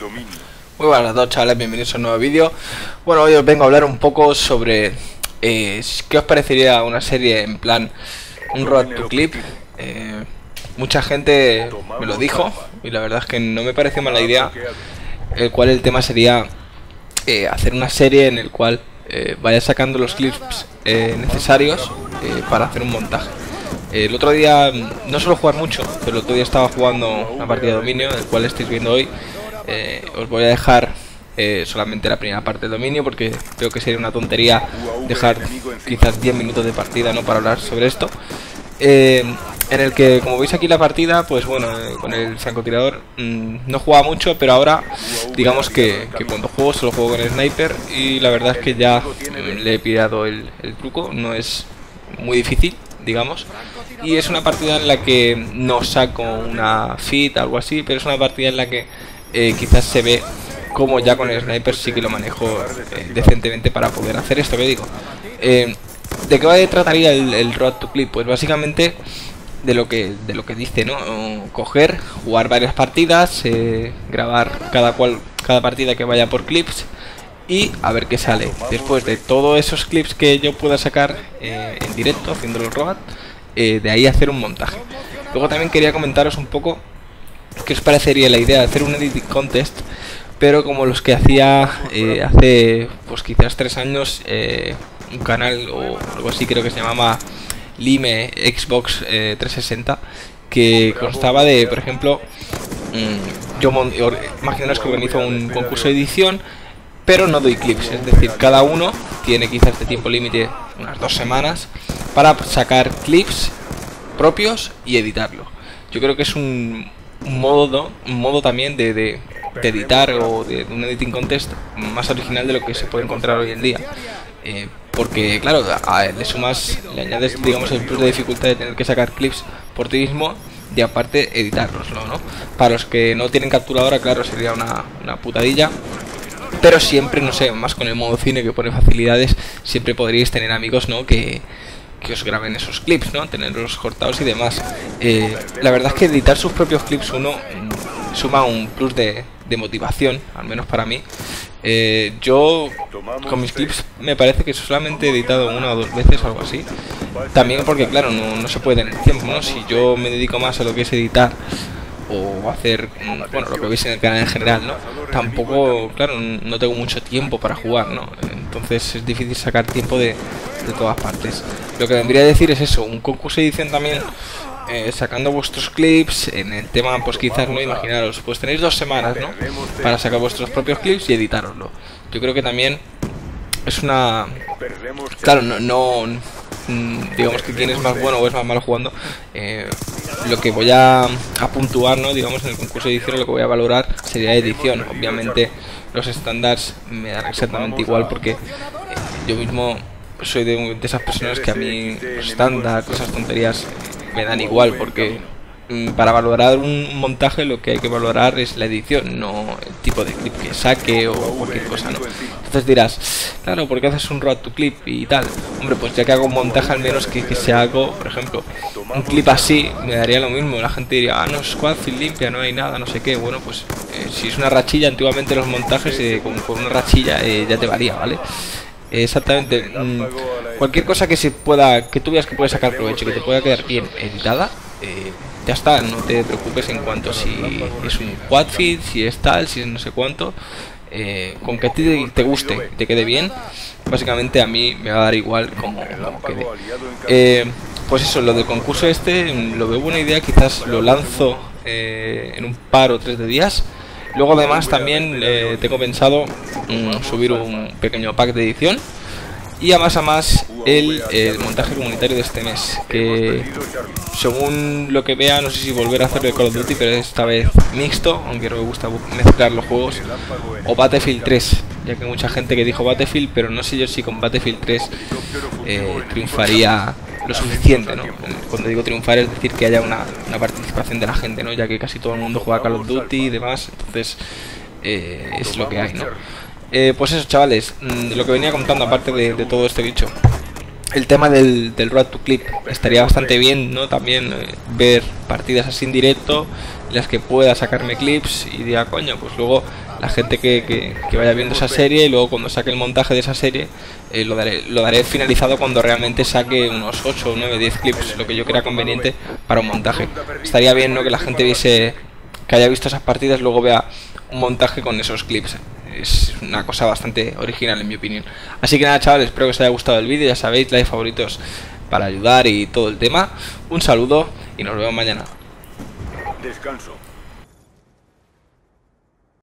Muy buenas a todos chavales, bienvenidos a un nuevo vídeo. Bueno, hoy os vengo a hablar un poco sobre eh, ¿Qué os parecería una serie en plan un road to clip? Eh, mucha gente me lo dijo y la verdad es que no me pareció mala idea El cual el tema sería eh, hacer una serie en el cual eh, vaya sacando los clips necesarios para hacer un montaje. El otro día, no suelo jugar mucho, pero el otro día estaba jugando una partida de dominio, el cual estáis viendo hoy. Eh, os voy a dejar eh, solamente la primera parte del dominio porque creo que sería una tontería dejar quizás 10 minutos de partida no para hablar sobre esto. Eh, en el que, como veis aquí la partida, pues bueno, eh, con el francotirador mmm, no jugaba mucho, pero ahora digamos que, que, cuando juego solo juego con el sniper y la verdad es que ya mmm, le he pillado el, el truco, no es muy difícil digamos. Y es una partida en la que no saco una fit, algo así, pero es una partida en la que eh, quizás se ve como ya con el sniper sí que lo manejo eh, decentemente para poder hacer esto que digo. Eh, ¿De qué trataría el, el Road to Clip? Pues básicamente de lo que de lo que dice, ¿no? Coger, jugar varias partidas, grabar cada cual cada partida que vaya por clips y a ver qué sale. Después de todos esos clips que yo pueda sacar en directo haciendo los eh, de ahí hacer un montaje. Luego también quería comentaros un poco qué os parecería la idea de hacer un editing contest, pero como los que hacía eh, hace pues quizás tres años eh, un canal o algo así creo que se llamaba Lime Xbox 360 que constaba de, por ejemplo, mmm, yo imaginaos que organizo un concurso de edición pero no doy clips, es decir, cada uno tiene quizás de tiempo límite unas dos semanas para sacar clips propios y editarlo. Yo creo que es un, un modo, un modo también de, de, editar o de, un editing contest más original de lo que se puede encontrar hoy en día. Eh, porque claro, a, le sumas, le añades digamos el plus de dificultad de tener que sacar clips por ti mismo y aparte editarlos, ¿no? Para los que no tienen capturadora, claro, sería una, una putadilla pero siempre, no sé, más con el modo cine que pone facilidades, siempre podríais tener amigos, ¿no? Que, que os graben esos clips, ¿no? Tenerlos cortados y demás. Eh, la verdad es que editar sus propios clips uno mm, suma un plus de, de motivación, al menos para mí. Eh, yo con mis clips me parece que solamente he editado una o dos veces o algo así. También porque, claro, no, no se puede tener tiempo, ¿no? Si yo me dedico más a lo que es editar o hacer, bueno, lo que veis en el canal en general, ¿no? Tampoco, claro, no tengo mucho tiempo para jugar, ¿no? Entonces es difícil sacar tiempo de, de todas partes. Lo que vendría a decir es eso, un concurso edición también, eh, sacando vuestros clips, en el tema, pues quizás, ¿no? Imaginaros, pues tenéis dos semanas, ¿no? Para sacar vuestros propios clips y editaroslo. Yo creo que también es una... Claro, no, mm, digamos que quién es más bueno o es más malo jugando, eh, lo que voy a, a, puntuar, ¿no? digamos, en el concurso de edición, lo que voy a valorar sería edición. Obviamente los estándares me dan exactamente igual porque eh, yo mismo soy de, esas personas que a mí los esas tonterías me dan igual porque para valorar un montaje lo que hay que valorar es la edición, no el tipo de clip que saque o cualquier cosa, ¿no? Entonces dirás, claro, ¿por qué haces un road to clip y tal? Hombre, pues ya que hago un montaje al menos que, que se hago, por ejemplo, un clip así, me daría lo mismo. La gente diría, ah, no, squad fit limpia, no hay nada, no sé qué. Bueno, pues eh, si es una rachilla, antiguamente los montajes eh, con, una rachilla eh, ya te valía, ¿vale? exactamente. Mmm, cualquier cosa que se pueda, que tú veas que puedes sacar provecho, que te pueda quedar bien editada, ya está, no te preocupes en cuanto si es un quad fit, si es tal, si es no sé cuánto. Eh, con que a ti te guste y te quede bien, básicamente a mí me va a dar igual como, como quede. Eh, pues eso, lo del concurso este, lo veo buena idea, quizás lo lanzo eh, en un par o tres de días. Luego además también tengo pensado mmm, subir un pequeño pack de edición y a más a más el, montaje comunitario de este mes que según lo que vea no sé si volver a hacerlo de Call of Duty pero esta vez mixto aunque no me gusta mezclar los juegos o Battlefield 3 ya que mucha gente que dijo Battlefield pero no sé yo si con Battlefield 3 eh, triunfaría lo suficiente, ¿no? Cuando digo triunfar es decir que haya una, una, participación de la gente, ¿no? Ya que casi todo el mundo juega Call of Duty y demás, entonces eh, es lo que hay, ¿no? Eh, pues eso, chavales, mmm, lo que venía contando aparte de, todo este bicho. el tema del, del Road to Clip estaría bastante bien, ¿no? También eh, ver partidas así en directo, las que pueda sacarme clips y diga, coño, pues luego la gente que, que, vaya viendo esa serie y luego cuando saque el montaje de esa serie eh, lo, daré, lo daré finalizado cuando realmente saque unos 8, 9, 10 clips, lo que yo crea conveniente para un montaje. Estaría bien, ¿no? Que la gente viese, que haya visto esas partidas, luego vea un montaje con esos clips es una cosa bastante original en mi opinión. Así que nada chavales, espero que os haya gustado el vídeo, ya sabéis, like, favoritos para ayudar y todo el tema. Un saludo y nos vemos mañana. Descanso.